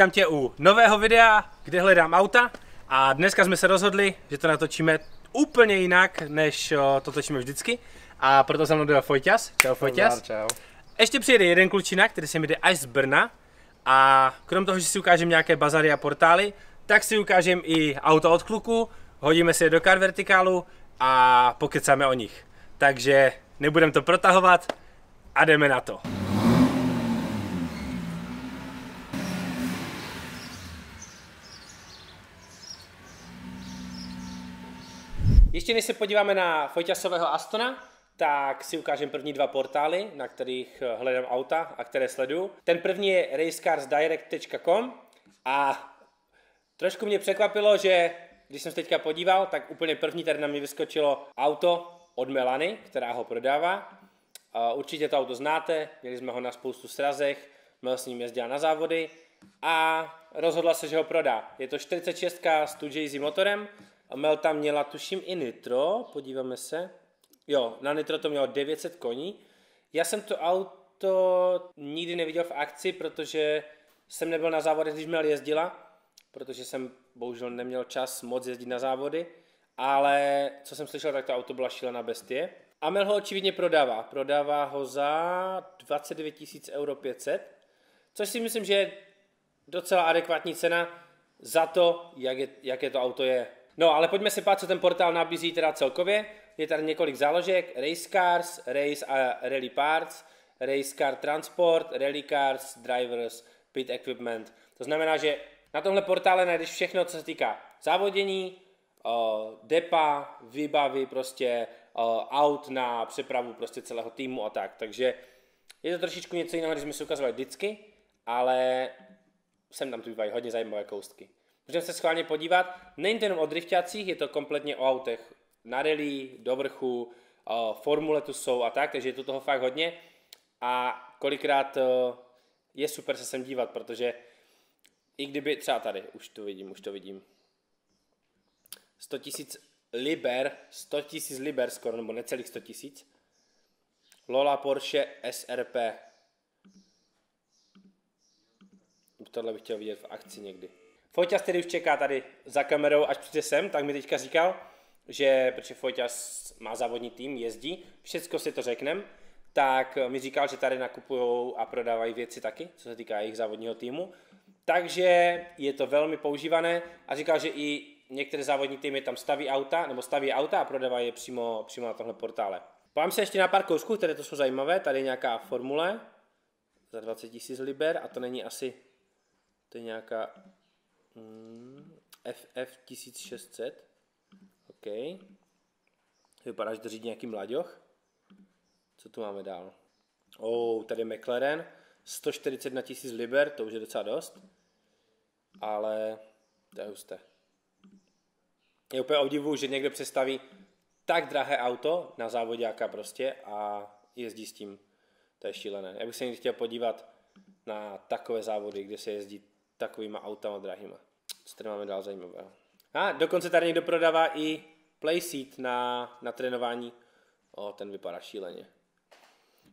Vítám tě u nového videa, kde hledám auta a dneska jsme se rozhodli, že to natočíme úplně jinak, než to točíme vždycky a proto se mnou Fojťas. Čau Fojťas. Čau. Ještě přijede jeden klučina, který se mi jde až z Brna a krom toho, že si ukážem nějaké bazary a portály, tak si ukážem i auto od kluku, hodíme si je do car vertikálu a pokecáme o nich. Takže nebudem to protahovat a jdeme na to. Ještě než se podíváme na Fojťasového Astona, tak si ukážem první dva portály, na kterých eh, hledám auta a které sleduju. Ten první je racecarsdirect.com a trošku mě překvapilo, že když jsem se teďka podíval, tak úplně první tady na mě vyskočilo auto od Melany, která ho prodává. Určitě to auto znáte, měli jsme ho na spoustu srazech, Mel s ním jezdila na závody a rozhodla se, že ho prodá. Je to 46 s 2JZ motorem, Mel tam měla, tuším, i nitro, podíváme se. Jo, na nitro to mělo 900 koní. Já jsem to auto nikdy neviděl v akci, protože jsem nebyl na závodech, když Mel jezdila, protože jsem bohužel neměl čas moc jezdit na závody, ale co jsem slyšel, tak to auto byla šílená bestie. Amel ho očividně prodává. Prodává ho za 29 000 euro 500, což si myslím, že je docela adekvátní cena za to, jak je, jaké to auto je. No, ale pojďme si pát, co ten portál nabízí teda celkově. Je tady několik záložek, Race Cars, Race a Rally Parts, Race Car Transport, Rally Cars, Drivers, Pit Equipment. To znamená, že na tomhle portále najdeš všechno, co se týká závodění, depa, výbavy, prostě aut na přepravu prostě celého týmu a tak. Takže je to trošičku něco jiného, když jsme si ukazovali vždycky, ale sem tam tu bývají hodně zajímavé koustky. Můžeme se schválně podívat, není to jenom o driftácích, je to kompletně o autech. Na rally, do vrchu, formule tu jsou a tak, takže je to toho fakt hodně. A kolikrát je super se sem dívat, protože i kdyby, třeba tady, už to vidím, už to vidím, 100 tisíc liber, 100 tisíc liber skoro, nebo necelých 100 tisíc, Lola Porsche SRP. Tohle bych chtěl vidět v akci někdy. Foťas, který už čeká tady za kamerou, až přijde sem, tak mi teďka říkal, že, protože Foťas má závodní tým, jezdí, všecko si to řeknem, tak mi říkal, že tady nakupují a prodávají věci taky, co se týká jejich závodního týmu. Takže je to velmi používané a říkal, že i některé závodní týmy tam staví auta, nebo staví auta a prodávají je přímo, přímo na tomhle portále. Pojďme se ještě na pár kousků, které to jsou zajímavé. Tady je nějaká formule za 20 000 liber a to není asi, to je nějaká Hmm, FF 1600. OK. Vypadá, že to řídí nějaký mladěch. Co tu máme dál? Oh, tady je McLaren. 141 000 liber, to už je docela dost. Ale to je husté. Je úplně obdivu, že někdo přestaví tak drahé auto na závodě prostě a jezdí s tím. To je šílené. Já bych se někdy chtěl podívat na takové závody, kde se jezdí takovýma autama drahýma. Co tady máme dál zajímavého? A dokonce tady někdo prodává i playseat na, na trénování. O, ten vypadá šíleně.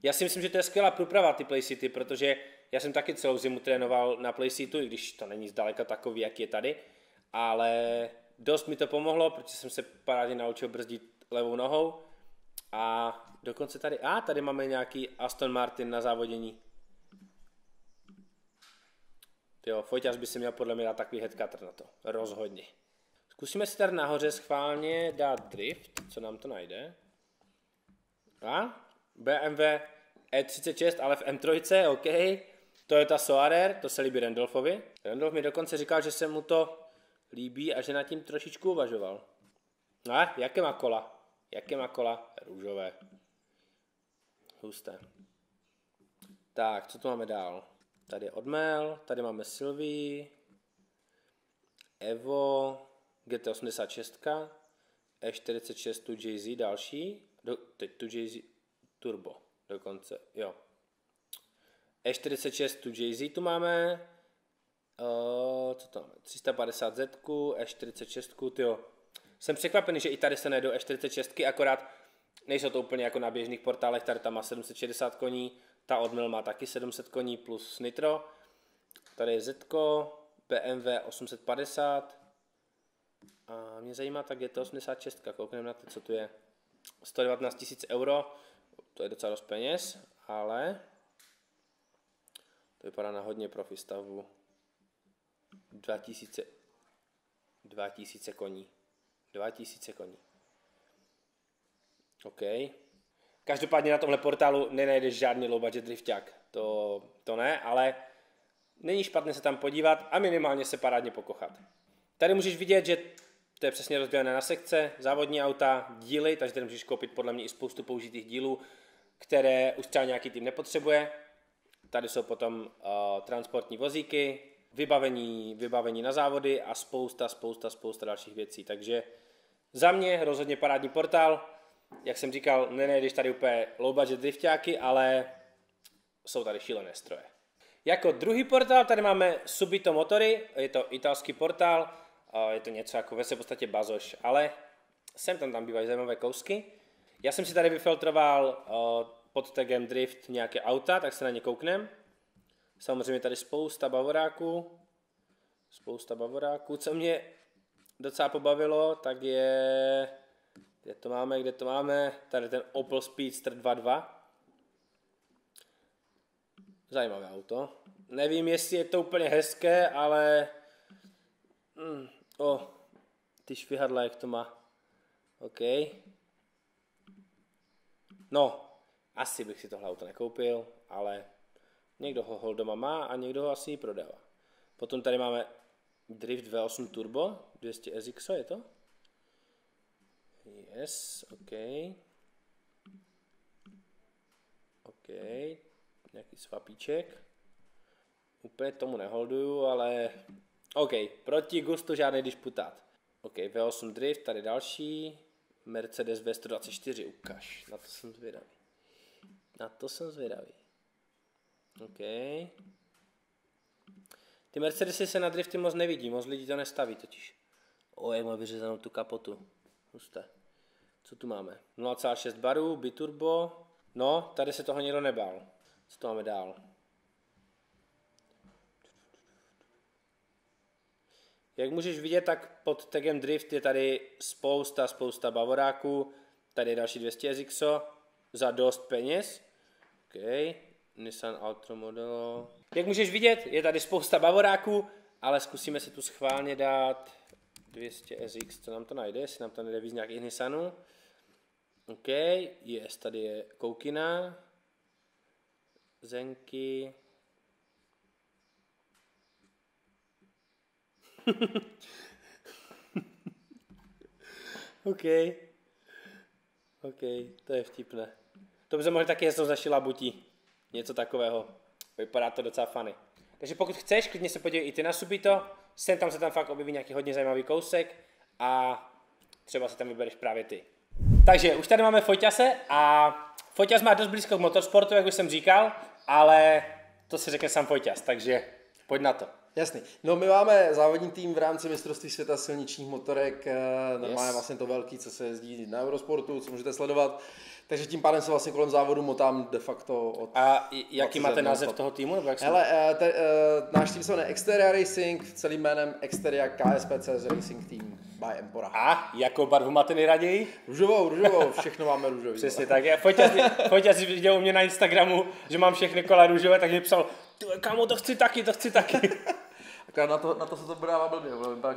Já si myslím, že to je skvělá průprava ty playseaty, protože já jsem taky celou zimu trénoval na playseatu, i když to není zdaleka takový, jak je tady, ale dost mi to pomohlo, protože jsem se parádně naučil brzdit levou nohou a dokonce tady, a tady máme nějaký Aston Martin na závodění. Jo, Fojťas by si měl podle mě dát takový headcutter na to. Rozhodně. Zkusíme si tady nahoře schválně dát drift, co nám to najde. A? BMW E36, ale v M3, OK. Toyota Soarer, to se líbí Randolfovi. Randolf mi dokonce říkal, že se mu to líbí a že nad tím trošičku uvažoval. A? Jaké má kola? Jaké má kola? Růžové. Husté. Tak, co tu máme dál? Tady je Odmel, tady máme Sylvie, Evo, GT86, E46 tu Jay-Z další, do, teď tu Jay-Z Turbo dokonce, jo. E46 tu Jay-Z tu máme, uh, co to máme, 350Z, E46, tyjo. Jsem překvapený, že i tady se najdou E46, akorát nejsou to úplně jako na běžných portálech, tady tam má 760 koní, ta odmil má taky 700 koní plus nitro. Tady je Z, BMW 850. A mě zajímá tak je to 86, koukneme na to, co tu je. 119 000 euro, to je docela dost peněz, ale to vypadá na hodně profi stavbu. 2000, 2000 koní. 2000 koní. OK. Každopádně na tomhle portálu nenajdeš žádný low budget drifták. To, to ne, ale není špatné se tam podívat a minimálně se parádně pokochat. Tady můžeš vidět, že to je přesně rozdělené na sekce, závodní auta, díly, takže tady můžeš koupit podle mě i spoustu použitých dílů, které už třeba nějaký tým nepotřebuje. Tady jsou potom uh, transportní vozíky, vybavení, vybavení na závody a spousta, spousta, spousta dalších věcí. Takže za mě rozhodně parádní portál. Jak jsem říkal, nenajdeš tady úplně low budget driftáky, ale jsou tady šílené stroje. Jako druhý portál tady máme Subito Motory, je to italský portál, je to něco jako ve v podstatě bazoš, ale sem tam tam bývají zajímavé kousky. Já jsem si tady vyfiltroval pod tagem Drift nějaké auta, tak se na ně kouknem. Samozřejmě tady spousta bavoráků, spousta bavoráků. Co mě docela pobavilo, tak je, kde to máme, kde to máme, tady ten Opel Speedster 2.2. Zajímavé auto. Nevím, jestli je to úplně hezké, ale mm, o, ty švihadla, jak to má. OK. No, asi bych si tohle auto nekoupil, ale někdo ho hol doma má a někdo ho asi prodává. Potom tady máme Drift V8 Turbo, 200 SX, je to? Yes, OK. OK, nějaký svapíček. Úplně tomu neholduju, ale OK, proti gustu žádný disputát. OK, V8 Drift, tady další. Mercedes V124, ukaž. Na to jsem zvědavý. Na to jsem zvědavý. OK. Ty Mercedesy se na drifty moc nevidí, moc lidí to nestaví totiž. O, jak má vyřezanou tu kapotu. Husté. Co tu máme? 0,6 barů, biturbo. No, tady se toho někdo nebál. Co to máme dál? Jak můžeš vidět, tak pod tagem Drift je tady spousta, spousta bavoráků. Tady je další 200 SXO za dost peněz. OK. Nissan Ultra Modelo. Jak můžeš vidět, je tady spousta bavoráků, ale zkusíme si tu schválně dát 200 SX, co nám to najde, jestli nám to nejde víc nějakých Nissanů. OK, yes, tady je Koukina, Zenky, OK. OK, to je vtipné. To by se mohli taky jezdit za šilabutí. Něco takového. Vypadá to docela funny. Takže pokud chceš, klidně se podívej i ty na Subito. Sem tam se tam fakt objeví nějaký hodně zajímavý kousek a třeba se tam vybereš právě ty. Takže už tady máme Foťase a Foťas má dost blízko k motorsportu, jak už jsem říkal, ale to si řekne sám Foťas, takže pojď na to. Jasný. No my máme závodní tým v rámci mistrovství světa silničních motorek, eh, normálně yes. vlastně to velký, co se jezdí na Eurosportu, co můžete sledovat. Takže tím pádem se vlastně kolem závodu motám de facto od... A jaký máte název toho týmu? Nebo jak Hele, eh, te, uh, náš tým se jmenuje Exteria Racing, celým jménem Exteria KSPCS Racing Team by Empora. A jakou barvu máte nejraději? Růžovou, růžovou, všechno máme růžový. Přesně tak. Pojď si viděl u mě na Instagramu, že mám všechny kola růžové, tak mi psal, kámo, to chci taky, to chci taky. Akorát na to, na to se to dává blbě,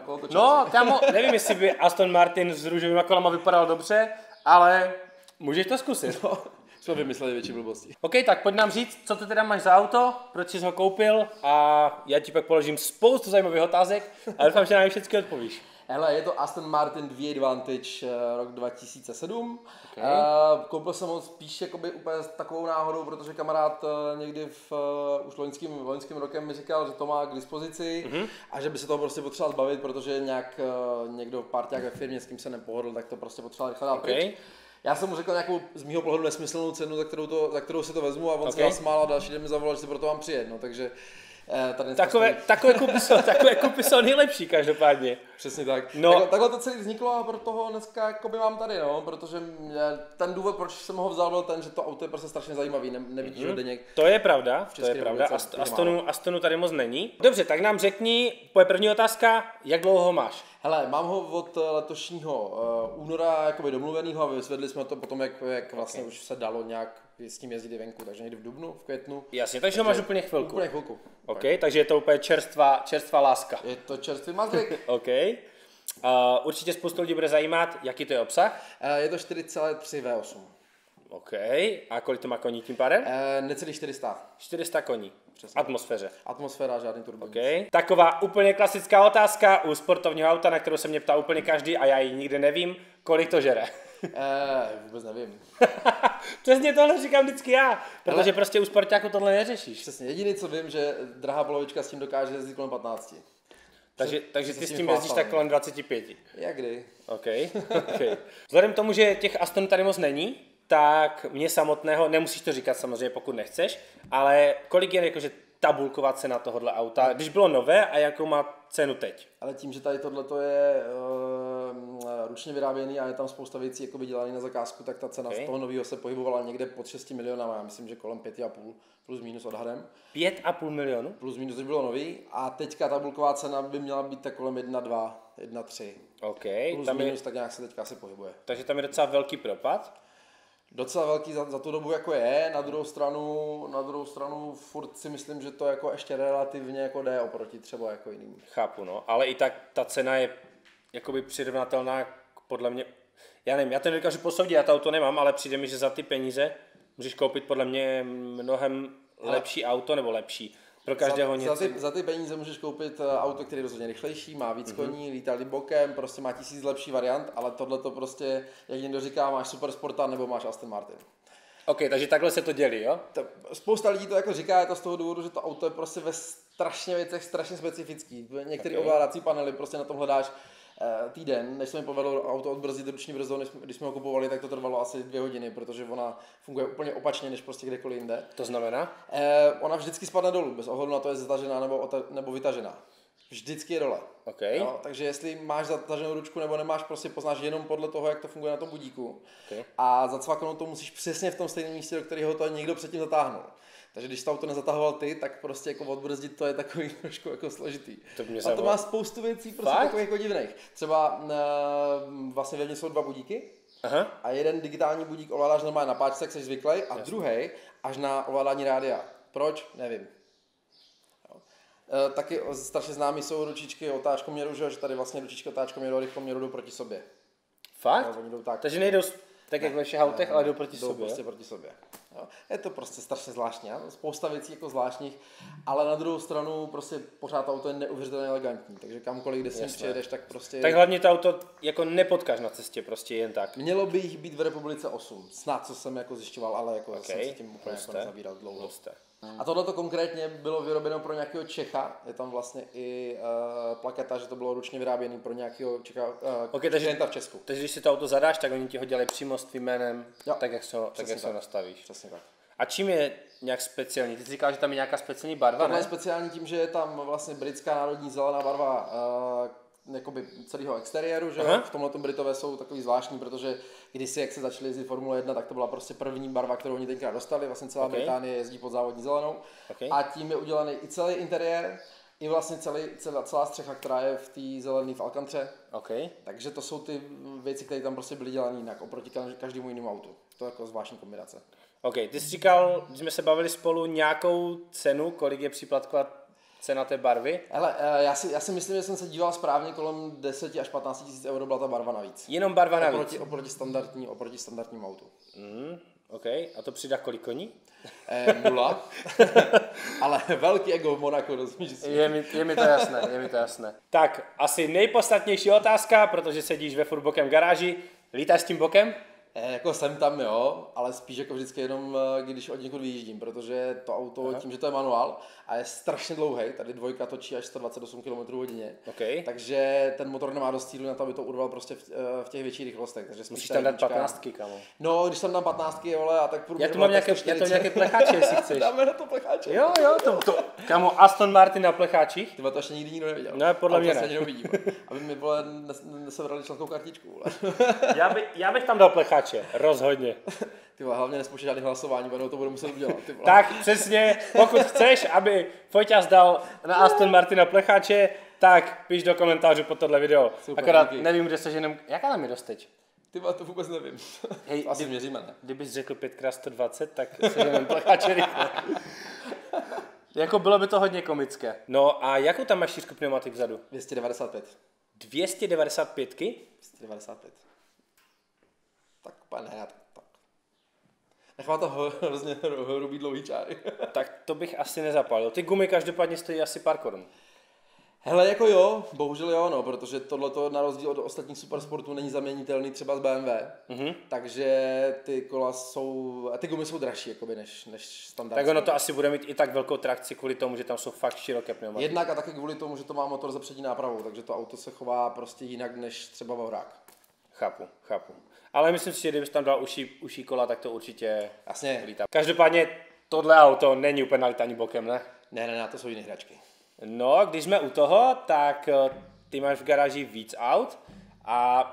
kolo No, kámo, nevím, jestli by Aston Martin s růžovými kolama vypadal dobře, ale můžeš to zkusit. No, jsme vymysleli větší blbosti. OK, tak pojď nám říct, co to teda máš za auto, proč jsi ho koupil a já ti pak položím spoustu zajímavých otázek a doufám, že nám všechny odpovíš. Hele, je to Aston Martin V Advantage uh, rok 2007. Okay. Uh, koupil jsem ho spíš jakoby úplně takovou náhodou, protože kamarád uh, někdy v uh, už loňským, loňským rokem mi říkal, že to má k dispozici mm-hmm. a že by se toho prostě potřeboval zbavit, protože nějak uh, někdo parťák ve firmě, s kým se nepohodl, tak to prostě potřeboval rychle dát okay. pryč. Já jsem mu řekl nějakou z mého pohledu nesmyslnou cenu, za kterou, to, za kterou si to vezmu a on okay. se smál a další den mi zavolal, že si pro to mám přijet. No, takže Eh, tady Takové, takové, kupy jsou, takové kupy jsou nejlepší každopádně. Přesně tak. No. Takhle, takhle to celé vzniklo a proto ho dneska jakoby mám tady, no, protože mě, ten důvod, proč jsem ho vzal, byl ten, že to auto je prostě strašně zajímavý, ne, nevidíš ho denně. To je pravda, to je pravda. Ast, Astonu, Astonu tady moc není. Dobře, tak nám řekni, moje první otázka, jak dlouho ho máš? Hele, mám ho od eh, letošního uh, února jakoby domluvenýho a vyzvedli jsme to potom, jak, jak vlastně už se dalo nějak s tím jezdit i venku, takže někdy v dubnu, v květnu. Jasně, takže ho máš úplně chvilku. Úplně chvilku. OK, takže je to úplně čerstvá, čerstvá láska. Je to čerstvý mazlik. OK. Uh, určitě spoustu lidí bude zajímat, jaký to je obsah. Eh, je to 4,3 V8. OK. A kolik to má koní tím pádem? Eh, necelý 400. 400 koní. V atmosféře. Atmosféra, žádný turbín. OK. Taková úplně klasická otázka u sportovního auta, na kterou se mě ptá úplně každý a já ji nikdy nevím, kolik to žere. Eh, vůbec nevím. Přesně tohle říkám vždycky já, protože Ale- prostě u sportáku tohle neřešíš. Přesně, jediný co vím, že drahá polovička s tím dokáže jezdit kolem 15. Takže, takže ty s tím tím jezdíš tak kolem 25. Jak kdy? OK, OK. Vzhledem k tomu, že těch Aston tady moc není, tak mě samotného, nemusíš to říkat samozřejmě, pokud nechceš, ale kolik je jakože tabulková cena tohohle auta, když bylo nové a jakou má cenu teď? Ale tím, že tady tohle je uh, ručně vyráběný a je tam spousta věcí jako dělaný na zakázku, tak ta cena Ok. z toho nového se pohybovala někde pod 6 milionama, já myslím, že kolem 5,5 plus minus odhadem. 5,5 milionu? Plus minus, když bylo nový. A teďka tabulková cena by měla být tak kolem 1,2, 1,3. OK, Plus tam je, minus, tak nějak se teďka se pohybuje. takže tam je docela velký propad. Docela velký za, za tu dobu jako je, na druhou stranu, na druhou stranu furt si myslím, že to jako ještě relativně jako jde oproti třeba jako jiným. Chápu, no, ale i tak ta cena je jakoby přirovnatelná podle mě, já nevím, já to nedokážu posoudit, já to auto nemám, ale přijde mi, že za ty peníze můžeš koupit podle mě mnohem lepší auto, nebo lepší, pro každého za, něco. za, ty, za ty peníze můžeš koupit eh, auto, který je rozhodně rychlejší, má víc mm-hmm. koní, lítá bokem, prostě má tisíc lepší variant, ale tohle to prostě, jak někdo říká, máš Super Sporta nebo máš Aston Martin. OK, takže takhle se to dělí, jo? To, spousta lidí to jako říká, je to z toho důvodu, že to auto je prostě ve strašně věcech strašně specifický. Některé Ok. okay. ovládací panely prostě na tom hledáš týden, než se mi povedlo auto odbrzdit ruční brzdou, než když jsme ho kupovali, tak to trvalo asi dvě hodiny, protože ona funguje úplně opačně, než prostě kdekoliv jinde. To znamená? Eh, ona vždycky spadne dolů, bez ohledu na to, je zatažená nebo, nebo vytažená. Vždycky je dole. OK, Jo, takže jestli máš zataženou ručku nebo nemáš, prostě poznáš jenom podle toho, jak to funguje na tom budíku. Ok. A zacvaknout to musíš přesně v tom stejném místě, do kterého to někdo předtím zatáhnul. Takže když to auto nezatahoval ty, tak prostě jako odbrzdit to je takový trošku jako složitý. To mě a to má spoustu věcí prostě Fakt? takových jako divných. Třeba uh, vlastně ve mně jsou dva budíky Aha, a jeden digitální budík ovládáš normálně na páčce, jak jsi zvyklý, a druhý až na ovládání rádia. Proč? Nevím. Jo. E, taky strašně známý jsou ručičky otáčkoměru, že tady vlastně ručičky otáčkoměru a rychloměru jdou proti sobě. fakt? Oni jdou tak. Takže nejdou tak, jak ve všech autech, ale jdou proti jdou sobě. prostě proti sobě. Jo. Je to prostě strašně zvláštní. Spousta věcí jako zvláštních, ale na druhou stranu prostě pořád to auto je neuvěřitelně elegantní, takže kamkoliv, kde s ním Jasné. přijedeš, tak prostě... Tak hlavně to auto jako nepotkáš na cestě, prostě jen tak. Mělo by jich být v republice 8, snad co jsem jako zjišťoval, ale jako OK, jsem se tím úplně jako husté. nezabíral dlouho. Husté. A tohle to konkrétně bylo vyrobeno pro nějakého Čecha, je tam vlastně i uh, plaketa, že to bylo ručně vyráběné pro nějakého Čecha, uh, Ok, takže- v Česku. Takže když si to auto zadáš, tak oni ti ho dělají přímo s tvým jménem, Jo, tak jak se ho, tak jak tak. nastavíš. Přesně tak. A čím je nějak speciální? Ty jsi říkal, že tam je nějaká speciální barva, Tohle je ne? speciální tím, že je tam vlastně britská národní zelená barva uh, jakoby celého exteriéru, že? Aha. v tomhle tom Britové jsou takový zvláštní, protože kdysi, jak se začali jezdit Formule 1, tak to byla prostě první barva, kterou oni tenkrát dostali, vlastně celá Ok. Británie jezdí pod závodní zelenou Ok. a tím je udělaný i celý interiér, i vlastně celý, celá, celá střecha, která je v té zelené v Alcantře, OK. takže to jsou ty věci, které tam prostě byly dělané jinak oproti kaž- každému jinému autu. To je jako zvláštní kombinace. OK, ty jsi říkal, když jsme se bavili spolu, nějakou cenu, kolik je příplatková cena té barvy? Hele, eh, já si, já si myslím, že jsem se díval správně, kolem 10 až 15 tisíc euro byla ta barva navíc. Jenom barva navíc. Oproti, oproti, standardní, oproti standardnímu autu. Mm, OK, a to přidá kolik koní? Eh, nula. Ale velký ego v Monaku, rozumíš? si? Je mi, je mi to jasné, je mi to jasné. Tak, asi nejpodstatnější otázka, protože sedíš ve furt bokem garáži. Lítáš s tím bokem? E, jako jsem tam, jo, ale spíš jako vždycky jenom, eh, když od někud vyjíždím, protože to auto Aha. tím, že to je manuál a je strašně dlouhý, tady dvojka točí až 128 km hodině, okay. takže ten motor nemá dost sílu na to, aby to urval prostě v, v těch větších rychlostech. Takže Musíš tam dát 15, kamo. No, když tam dám 15, vole, a tak Já tu mám nějaké, já to nějaké plecháče, jestli chceš. Dáme na to plecháče. Jo, jo, to, to, kamo, Aston Martin na plecháčích. Ty to ještě nikdy nikdo neviděl. No, podle mě ne. Neuvidím, aby mi, vole, nesebrali členskou kartičku, vole. já, by, já bych tam dal plecháče, rozhodně. Ty vole, hlavně nespouštět žádný hlasování, protože to budu muset udělat. Ty vole. tak přesně, pokud chceš, aby Foťas dal na Aston Martina plecháče, tak píš do komentářů pod tohle video. Super, Akorát díky. nevím, kde se ženem, jaká tam je dosteď? Ty to vůbec nevím. Hej, asi kdy, měříme, ne? Kdybys řekl 5x120, tak se ženem plecháče rychle. jako bylo by to hodně komické. No a jakou tam máš šířku pneumatik vzadu? 295. 295? 295. Tak pane, já tak. Nechá to hrozně hrubý dlouhý čáry. tak to bych asi nezapálil. Ty gumy každopádně stojí asi pár korun. Hele, jako jo, bohužel jo, no, protože tohle na rozdíl od ostatních supersportů není zaměnitelný třeba z BMW, mm-hmm. takže ty kola jsou, a ty gumy jsou dražší jakoby, než, než standardní. Tak ono to asi bude mít i tak velkou trakci kvůli tomu, že tam jsou fakt široké pneumatiky. Jednak a taky kvůli tomu, že to má motor za přední nápravou, takže to auto se chová prostě jinak než třeba Vaurák. Chápu, chápu. Ale myslím si, že kdybys tam dal uší, uší kola, tak to určitě Jasně. lítá. Každopádně tohle auto není úplně na lítání bokem, ne? Ne, ne, ne, to jsou jiné hračky. No, když jsme u toho, tak eh, ty máš v garáži víc aut a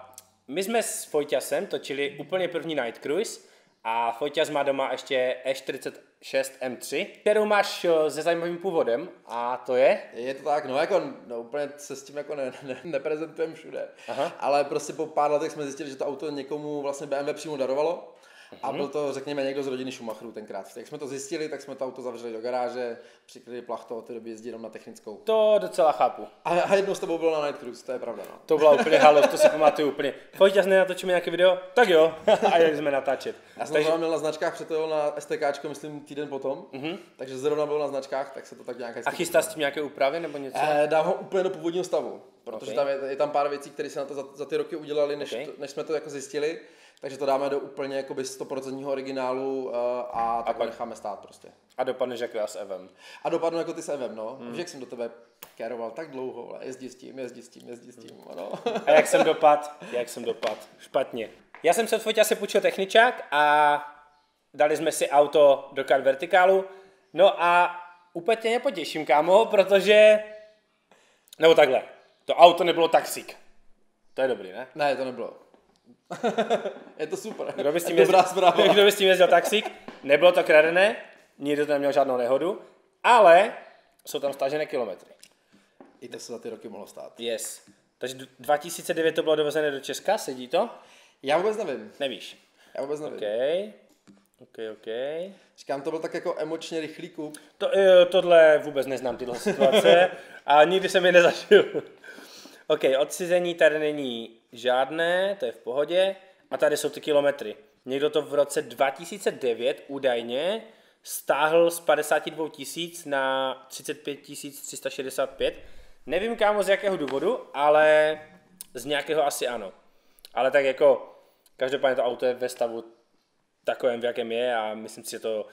my jsme s Fojťasem točili úplně první Night Cruise a Fojťas má doma ještě E46 M3, kterou máš eh, se zajímavým původem a to je? Je to tak, no jako no, úplně se s tím jako ne, ne, neprezentujeme všude, Aha. ale prostě po pár letech jsme zjistili, že to auto někomu vlastně BMW přímo darovalo a byl to, řekněme, někdo z rodiny Schumacherů tenkrát. Jak jsme to zjistili, tak jsme to auto zavřeli do garáže, přikryli plachto, od té doby jezdí jenom na technickou. To docela chápu. A, a jednou s tebou bylo na Night Cruise, to je pravda. No. To byla úplně halos, to si pamatuju úplně. Pojď, já natočíme nějaké video? Tak jo. a jeli jsme natáčet. Já jsem takže... měl na značkách, přetojil na STK, myslím týden potom, mm-hmm. takže zrovna byl na značkách, tak se to tak nějak A chystá s tím nějaké úpravy nebo něco? Eh, dám ho úplně do původního stavu, protože okay. tam je, je, tam pár věcí, které se na to za, za ty roky udělali, než, okay. to, než jsme to jako zjistili takže to dáme do úplně jakoby 100% originálu uh, a tak a pak necháme stát prostě. A dopadneš jako já s Evem. A dopadnu jako ty s Evem, no. Hmm. Víš, jak jsem do tebe kéroval tak dlouho, ale jezdí s tím, jezdí s tím, jezdí s tím, ano. A jak jsem dopad? Jak jsem dopad? Špatně. Já jsem se od Fotě asi půjčil techničák a dali jsme si auto do kart vertikálu. No a úplně tě nepotěším, kámo, protože... Nebo takhle. To auto nebylo taxík. To je dobrý, ne? Ne, to nebylo. je to super. Kdo by s tím, jezdil, kdo by s tím jezdil taxík? Nebylo to kradené, nikdo tam neměl žádnou nehodu, ale jsou tam stažené kilometry. I to se za ty roky mohlo stát. Yes. Takže 2009 to bylo dovezené do Česka, sedí to? Já vůbec nevím. Nevíš? Já vůbec nevím. OK. OK, OK. Říkám, to byl tak jako emočně rychlý kup. To, tohle vůbec neznám, tyhle situace a nikdy jsem je nezažil. OK, odcizení tady není žádné, to je v pohodě. A tady jsou ty kilometry. Někdo to v roce 2009 údajně stáhl z 52 tisíc na 35 365. Nevím kámo z jakého důvodu, ale z nějakého asi ano. Ale tak jako, každopádně to auto je ve stavu takovém, v jakém je a myslím si, že to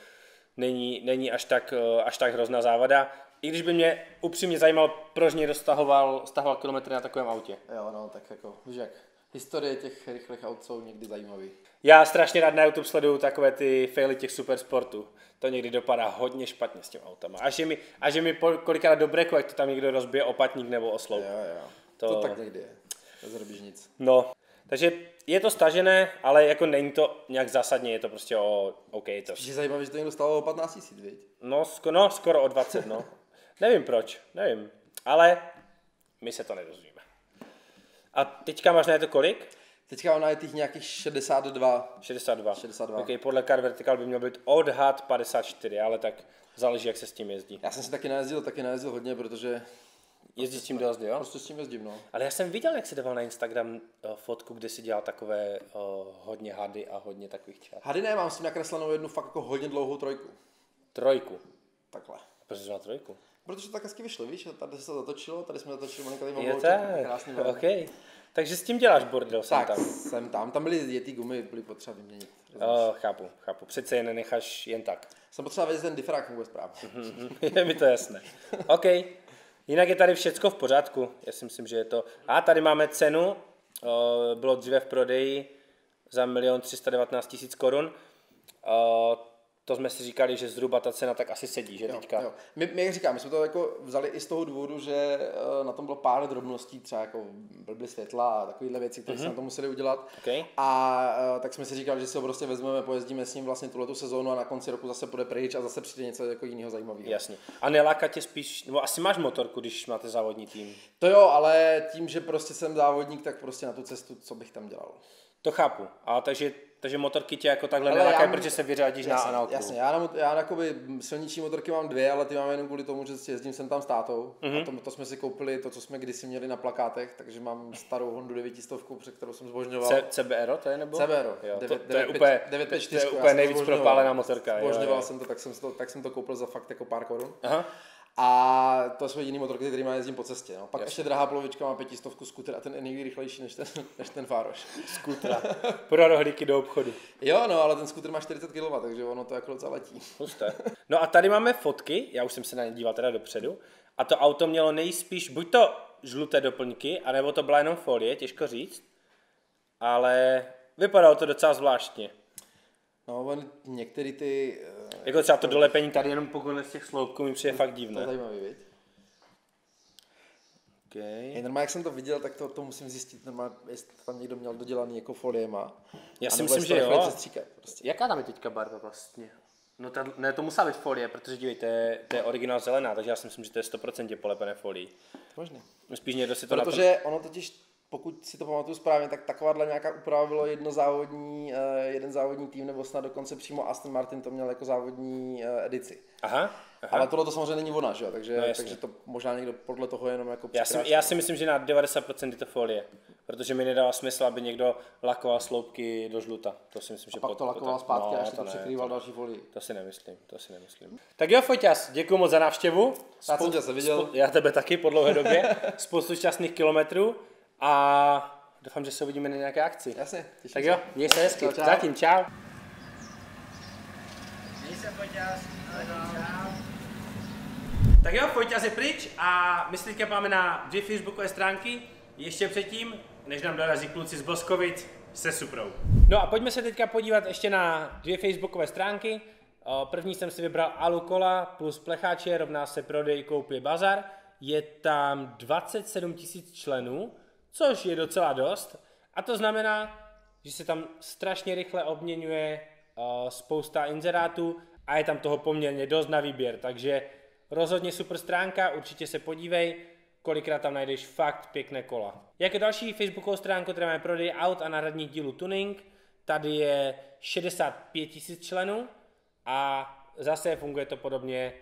není, není až, tak, až tak hrozná závada. I když by mě upřímně zajímalo, proč někdo stahoval, stahoval kilometry na takovém autě. Jo, no, tak jako, víš jak, historie těch rychlých aut jsou někdy zajímavý. Já strašně rád na YouTube sleduju takové ty faily těch supersportů. To někdy dopadá hodně špatně s těm autama. Až je mi, až je mi kolikrát do breku, jak to tam někdo rozbije opatník nebo oslou. Jo, jo. To, to tak někdy je. Nezrobíš nic. No, takže je to stažené, ale jako není to nějak zásadně, je to prostě o OK. To. Je zajímavé, že to někdo stalo o 15 000, viď? No, sko, no, skoro o 20, no. nevím proč, nevím. Ale my se to nedozvíme. A teďka máš na to kolik? Teďka ona je těch nějakých 62. 62. 62. Ok, podle Car Vertical by měl být odhad 54, ale tak záleží, jak se s tím jezdí. Já jsem si taky najezdil, taky najezdil hodně, protože Jezdí s tím dost, jo? Prostě s tím jezdím, no. Ale já jsem viděl, jak si dával na Instagram uh, fotku, kde si dělal takové uh, hodně hady a hodně takových čát. Hady ne, mám si nakreslenou jednu fakt jako hodně dlouhou trojku. Trojku? Takhle. Proč jsi trojku? Protože to tak hezky vyšlo, víš, tady se to zatočilo, tady jsme zatočili malinko tady Je tak, krásný OK. Takže s tím děláš bordel, jsem Tak, tam. jsem tam, tam byly jetý gumy, byly potřeba vyměnit. Oh, chápu, chápu. Přece je nenecháš jen tak. Jsem potřeba vědět, že ten difrák funguje správně. je mi to jasné. OK. Jinak je tady všecko v pořádku. Já si myslím, že je to... A tady máme cenu. O, bylo dříve v prodeji za 1 319 tisíc korun. To jsme si říkali, že zhruba ta cena tak asi sedí, že Jo, teďka? jo. My, my, jak říkám, my jsme to jako vzali i z toho důvodu, že eh, na tom bylo pár drobností, třeba jako blbly světla a takovéhle věci, které mm-hmm. se na to museli udělat. Okay. A eh, tak jsme si říkali, že si ho prostě vezmeme, pojezdíme s ním vlastně tuhle sezónu a na konci roku zase půjde pryč a zase přijde něco jako jiného zajímavého. Jasně. A neláká tě spíš, nebo asi máš motorku, když máte závodní tým. To jo, ale tím, že prostě jsem závodník, tak prostě na tu cestu, co bych tam dělal. To chápu. A takže, takže motorky tě jako takhle nelákají, protože se vyřádíš Jasně, na, na okruhu. jasně, já, na, já jakoby silniční motorky mám dvě, ale ty mám jenom kvůli tomu, že jezdím sem tam s tátou. Mhm. Mm-hmm. A to, to, jsme si koupili, to, co jsme kdysi měli na plakátech, takže mám starou Hondu 900, před kterou jsem zbožňoval. C- CBR to je nebo? CBR, Jo, to, to, je úplně, to, je úplně nejvíc propálená motorka. jo, Zbožňoval jo. jsem to tak, jsem to, tak jsem to koupil za fakt jako pár korun. Aha. A to jsou jediný motorky, který má jezdím po cestě. No. Pak Jasně. ještě drahá polovička má pětistovku skuter a ten je někdy rychlejší než ten, než ten Fároš. Skutra. Pro rohlíky do obchodu. Jo, no, ale ten skuter má 40 kW, takže ono to jako docela letí. Husté. No a tady máme fotky, já už jsem se na ně díval teda dopředu. A to auto mělo nejspíš buď to žluté doplňky, anebo to byla jenom folie, těžko říct. Ale vypadalo to docela zvláštně. No, on, některý ty... Jako třeba to dolepení tady jenom pokud z těch sloupků mi přijde fakt To je divné. zajímavý, viď? Okay. Je, normálně, jak jsem to viděl, tak to, to musím zjistit, normálně, jestli tam někdo měl dodělaný jako foliema. Já si myslím, že jo. Prostě. Jaká tam je teďka barva vlastně? No ta, ne, to musela být folie, protože dívej, to je, to je originál zelená, takže já si myslím, že to je 100% polepené folií. Možný. Spíš někdo si to Protože ono totiž, pokud si to pamatuju správně, tak takováhle nějaká úprava bylo jedno závodní, eh, jeden závodní tým, nebo snad dokonce přímo Aston Martin to měl jako závodní eh, edici. Aha, aha. Ale tohle to samozřejmě není ona, že jo? Takže, No, no, jasně. takže to možná někdo podle toho jenom jako Já si, já si myslím, že na 90% je to folie, protože mi nedává smysl, aby někdo lakoval sloupky do žluta. To si myslím, že Pak to lakoval zpátky, až to, to překrýval další folii. To si nemyslím, to si nemyslím. Tak jo, Foťas, děkuji moc za návštěvu. Rád jsem tě se viděl. Spo, já tebe taky po dlouhé době. Spoustu šťastných kilometrů a doufám, že se uvidíme na nějaké akci. Jasně, těším Tak se. jo, měj se hezky. Čau, čau. Zatím, čau. Tak jo, Pojďaz je pryč a my se teďka máme na dvě facebookové stránky. Ještě předtím, než nám dorazí kluci z Boskovic se Suprou. No a pojďme se teďka podívat ještě na dvě facebookové stránky. První jsem si vybral Alukola plus plecháče rovná se prodej, koupě bazar. Je tam 27 tisíc členů, což je docela dost. A to znamená, že se tam strašně rychle obměňuje uh, spousta inzerátů a je tam toho poměrně dost na výběr, takže rozhodně super stránka, určitě se podívej, kolikrát tam najdeš fakt pěkné kola. Jako další facebookovou stránku tady máme prodej aut a náhradních dílů tuning, tady je 65 tisíc členů a zase funguje to podobně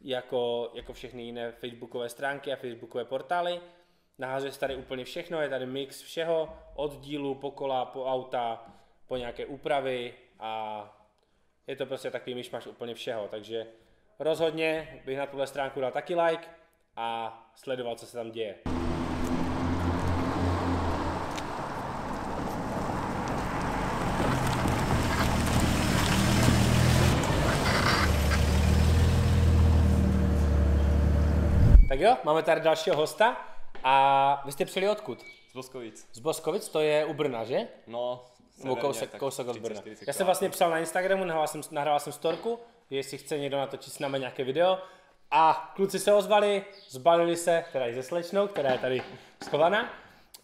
jako, jako všechny jiné facebookové stránky a facebookové portály. Nahazuje se tady úplně všechno, je tady mix všeho, od dílu, po kola, po auta, po nějaké úpravy a je to prostě takový myšmaš úplně všeho, takže rozhodně bych na tuhle stránku dal taky like a sledoval, co se tam děje. Tak jo, máme tady dalšího hosta a vy jste přijeli odkud? Z Boskovic. Z Boskovic, to je u Brna, že? No, severně, kousek, tak kousek od 30, Brna. 40 Já jsem vlastně psal na Instagramu, nahrál jsem, nahrál jsem storku, jestli chce někdo natočit s námi nějaké video. A kluci se ozvali, zbalili se, teda i se slečnou, která je tady schovaná,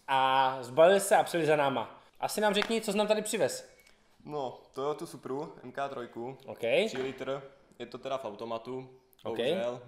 a zbalili se a přijeli za náma. Asi nám řekni, co jsi nám tady přivez. No, Toyota Supru MK3, OK, 3 litr, je to teda v automatu, OK. bohužel,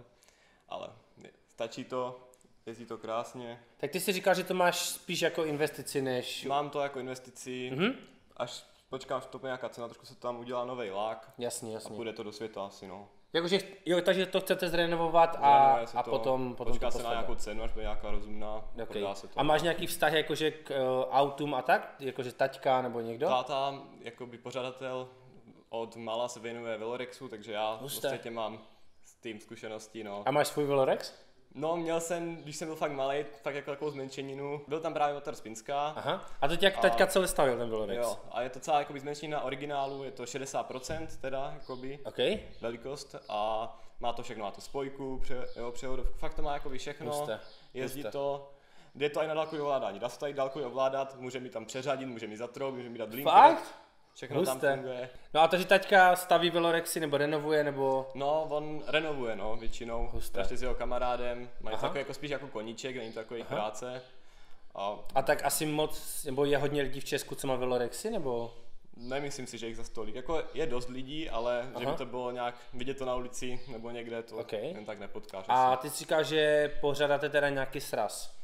ale je- stačí to, jezdí to krásně. tak ty si říkal, že to máš spíš jako investici než... Mám to jako investici, Mhm. až počkám, až to bude nějaká cena, trošku se tam udělá nový lák Jasně, a jasně. půjde to do světa asi, no. Jakože, jo, takže to chcete zrenovovat a, se a to, potom, potom počká to se na nějakou cenu, až bude nějaká rozumná, Okay. prodá se to. A máš nějaký vztah jakože k uh, autům a tak? Jakože taťka nebo někdo? Táta, jakoby pořadatel, od mala se věnuje Velorexu, takže já v Husté. podstatě mám tým zkušeností, no. A máš svůj Velorex? No, měl jsem, když jsem byl fakt malý, fakt jako takovou zmenšeninu. Byl tam právě motor z Pinska. Aha. A to tě jak teďka celé stavil ten Velorex? Jo, a je to celá jakoby zmenšenina originálu, je to 60% teda, jakoby, OK. velikost a má to všechno, má to spojku, pře, jo, převodovku, fakt to má jakoby všechno, Husté, jezdí to, jde to i na dálkový ovládání, dá se to i dálkový ovládat, může mi tam přeřadit, může mi zatroubit, může mi dát blinker, Fakt? Všechno tam Husté. funguje. No a takže taťka staví Velorexy nebo renovuje nebo... No, on renovuje, no, většinou. Husté. S jeho kamarádem. Mají Aha. takový jako spíš jako koníček, není to takový práce. A A tak asi moc, nebo je hodně lidí v Česku, co má Velorexy, nebo... nemyslím si, že jich za stolik. Jako je dost lidí, ale že Aha. by to bylo nějak vidět to na ulici nebo někde, to Ok. jen tak nepotkáš. A asi. ty si říkáš, že pořádáte teda nějaký sraz.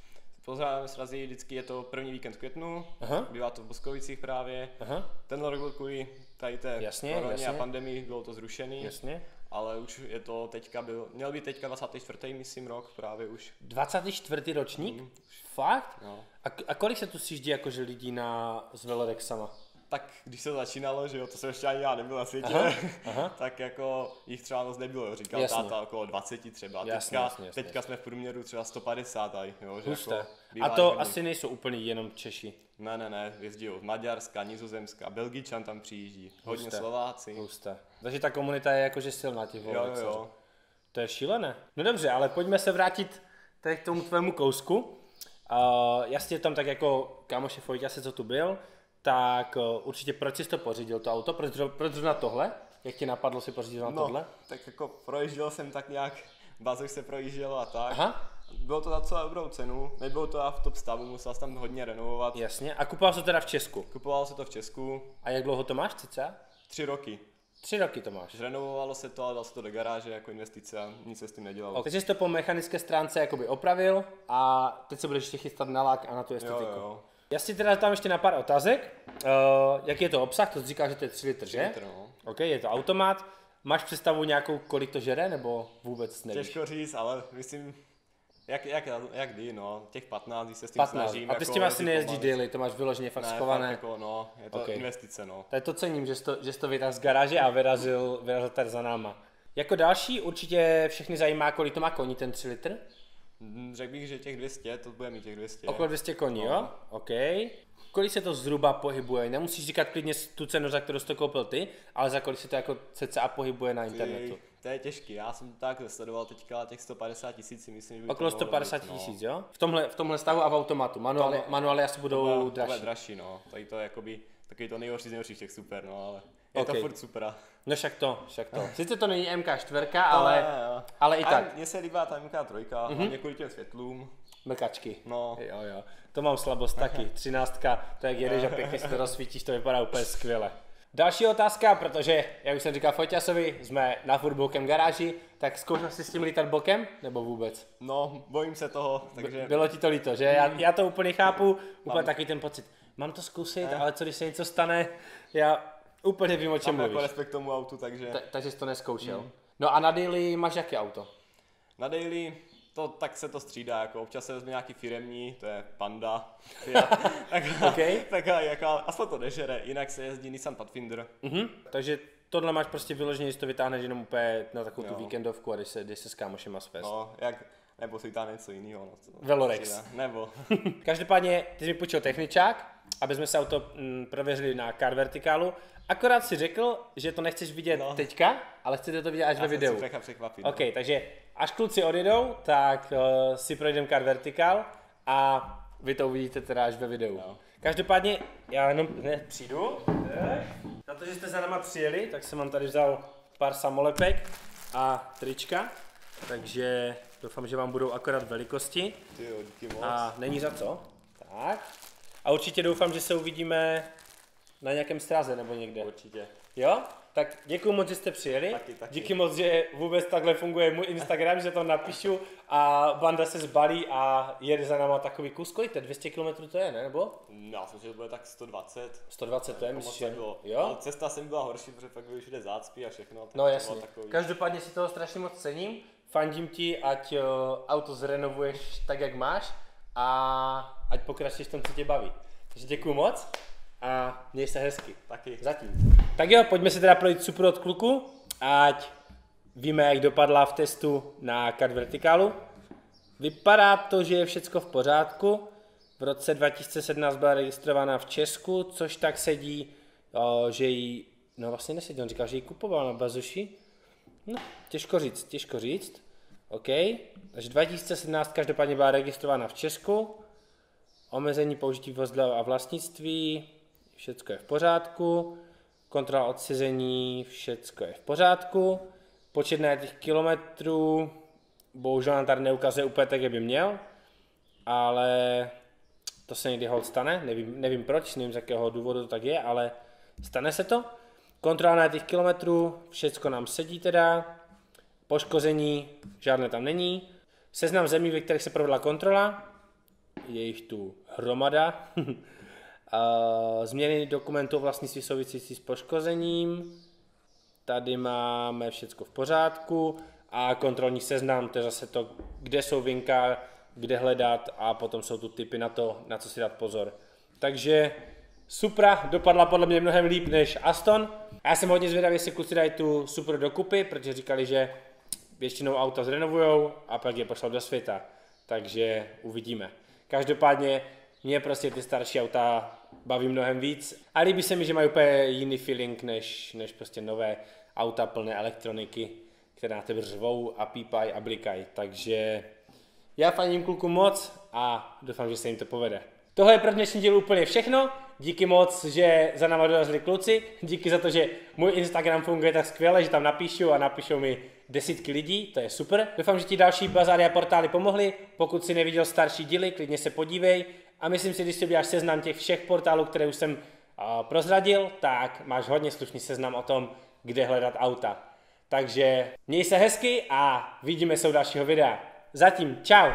Pořádáme srazy, vždycky je to první víkend v květnu, Aha. bývá to v Boskovicích právě. Aha, Tenhle rok byl kvůli tady té Jasně, koroně jasně. a pandemii, bylo to zrušený, jasně. ale už je to teďka, byl, měl být teďka 24. myslím rok, právě už. 24. ročník? Mhm. Fakt? No. A, a kolik se tu sjíždí jakože lidí na, s Velorexama? Tak když se začínalo, že jo, to jsem ještě ani já nebyl na světě, Aha, aha. tak jako jich třeba moc nebylo, jo. říkal Jasně. táta okolo 20 třeba, Jasně, teďka, jasně, jasně, teďka jsme v průměru třeba 150 tady, jo, že Husté. jako A to hodně. asi nejsou úplně jenom Češi. Ne, ne, ne, jezdí z Maďarska, Nizozemska, Belgičan tam přijíždí, hodně Husté. Slováci. Husté. Takže ta komunita je jakože silná těch Jo, jo, jo. To je šílené. No dobře, ale pojďme se vrátit tady k tomu tvému kousku. Uh, jasně tam tak jako kámoše Fojťase, co tu byl, tak uh, určitě proč jsi to pořídil, to auto? Proč, proč zrovna tohle? Jak ti napadlo si pořídit na tohle? No, tak jako projížděl jsem tak nějak, bazoš se projížděl a tak. Aha, Bylo to za docela dobrou cenu, nebylo to v top stavu, musel jsem tam hodně renovovat. jasně. A kupoval to teda v Česku. Kupovalo se to v Česku A jak dlouho to máš, cca? tři roky. Tři roky to máš. Zrenovovalo se to a dal se to do garáže jako investice a nic se s tím nedělalo. Takže jsi to po mechanické stránce jakoby opravil a teď se budeš ještě chystat na lak a na tu estetiku. jo, jo. Já si teda tam ještě na pár otázek. Uh, jaký je to obsah? To říkal, že to je 3 litr, že? litr, no. OK, je to automat. Máš představu nějakou, kolik to žere, nebo vůbec nevíš? Těžko říct, ale myslím, jak, jak, jak kdy, no, těch 15, když se s tím 15. snažím. A ty s jako tím asi nejezdíš daily, to máš vyloženě fakt Ne, schované. fakt jako, no, je to Ok. investice, no. Tak to cením, že jsi to, že jsi to vytáhl z garáže a vyrazil, vyrazil tady za náma. Jako další určitě všechny zajímá, kolik to má koní ten 3 litr. Mm, Řekl bych, že těch 200, to bude mít těch 200. Okolo 200 koní, No. jo? OK. Kolik se to zhruba pohybuje? Nemusíš říkat klidně tu cenu, za kterou jsi to koupil ty, ale za kolik se to jako cca pohybuje na internetu. Ty, to je těžký, já jsem tak sledoval teďka těch 150 tisíc, myslím, že by Okolo to mohlo 150 být, no. tisíc, jo? V tomhle, v tomhle stavu a v automatu. Manuály, manuály asi To budou bude, to bude dražší. dražší, no. Tady to je jakoby takový to nejhorší z nejhorších těch super, no, ale je Ok. to furt super. No však to, však to. Sice to není MK4, ale, jo. ale i A tak. Mně se líbá ta MK3, mm-hmm. hlavně těm světlům. Mrkačky. No, Jo, jo. To mám slabost taky. Třináctka, to jak jedeš a pěkně si to rozsvítíš, to vypadá úplně skvěle. Další otázka, protože, jak už jsem říkal Foťasovi, jsme na furt bokem garáži, tak zkoušel jsi s tím lítat bokem, nebo vůbec? no, bojím se toho, takže Bylo ti to líto, že? Já, já to úplně chápu, úplně takový ten pocit. Mám to zkusit, ale co když se něco stane, já úplně vím, o čem jako mluvíš. respekt tomu autu, takže Ta, takže jsi to neskoušel. No a na daily máš jaké auto? na daily to, tak se to střídá, jako občas se vezme nějaký firemní, to je Panda, Fiat, tak, Ok. tak jaká, aspoň to nežere, jinak se jezdí Nissan Pathfinder, Mhm. Takže tohle máš prostě vyloženě, že to vytáhneš jenom úplně na takovou tu Jo. víkendovku a když se, když se s kámošema svést. no, jak, nebo si tam něco jiného. No, Velorex. Nebo, Každopádně ty jsi mi půjčil techničák, aby jsme se auto mm, prověřili na Car Verticalu. Akorát si řekl, že to nechceš vidět No. teďka, ale chcete to vidět až já ve videu. nechal překvapit. OK, takže až kluci odjedou, tak uh, si projdeme Car Vertical a vy to uvidíte teda až ve videu. No. Každopádně já jenom hned přijdu. Na to, že jste za náma přijeli, tak jsem vám tady vzal pár samolepek a trička, takže doufám, že vám budou akorát velikosti. Ty jo, díky moc. A není za co. Tak. A určitě doufám, že se uvidíme na nějakém stráze nebo někde. Určitě. Jo? Tak děkuji moc, že jste přijeli. Taky, taky. Díky moc, že vůbec takhle funguje můj Instagram, že to napíšu a banda se zbalí a jede za náma takový kus. Kolik to je? 200 km to je, ne? Nebo? No, já jsem že to bude tak 120. 120 to je, myslíš, moc že? nebylo. Ale Jo? cesta jsem byla horší, protože pak byly všude zácpy a všechno. Tak No jasně. bylo Takový... Každopádně si toho strašně moc cením. Fandím ti, ať uh, auto zrenovuješ tak, jak máš a ať pokračuješ v tom, co tě baví. Takže děkuji moc a měj se hezky. Taky. Zatím. Tak jo, pojďme se teda projít super od kluku, ať víme, jak dopadla v testu na Card Verticalu. Vypadá to, že je všechno v pořádku. V roce 2017 byla registrována v Česku, což tak sedí, že ji, no vlastně nesedí, on říkal, že ji kupoval na Bazuši. No, těžko říct, těžko říct. OK, takže 2017 každopádně byla registrována v Česku. Omezení použití vozidla a vlastnictví, všechno je v pořádku. Kontrola odcizení, všechno je v pořádku. Počet najetých kilometrů, bohužel nám tady neukazuje úplně tak, jak by měl, ale to se někdy hold stane, nevím, nevím proč, nevím z jakého důvodu to tak je, ale stane se to. Kontrola najetých kilometrů, všechno nám sedí teda, poškození, žádné tam není. Seznam zemí, ve kterých se provedla kontrola, je jich tu hromada. Změny dokumentů vlastnictví související s poškozením. Tady máme všechno v pořádku a kontrolní seznam, to je zase to, kde jsou vinka, kde hledat a potom jsou tu typy na to, na co si dát pozor. Takže Supra dopadla podle mě mnohem líp než Aston. Já jsem hodně zvědavý, jestli kluci dají tu Supra dokupy, protože říkali, že většinou auta zrenovujou a pak je pošlou do světa. Takže uvidíme. Každopádně mě prostě ty starší auta baví mnohem víc a líbí se mi, že mají úplně jiný feeling než, než prostě nové auta plné elektroniky, které na tebe řvou a pípají a blikají. Takže já faním kluku moc a doufám, že se jim to povede. Tohle je pro dnešní díl úplně všechno. Díky moc, že za náma dorazili kluci. Díky za to, že můj Instagram funguje tak skvěle, že tam napíšu a napíšou mi desítky lidí, to je super. Doufám, že ti další bazáry a portály pomohly. Pokud si neviděl starší díly, klidně se podívej. A myslím si, když si uděláš seznam těch všech portálů, které už jsem uh, prozradil, tak máš hodně slušný seznam o tom, kde hledat auta. Takže měj se hezky a vidíme se u dalšího videa. Zatím čau!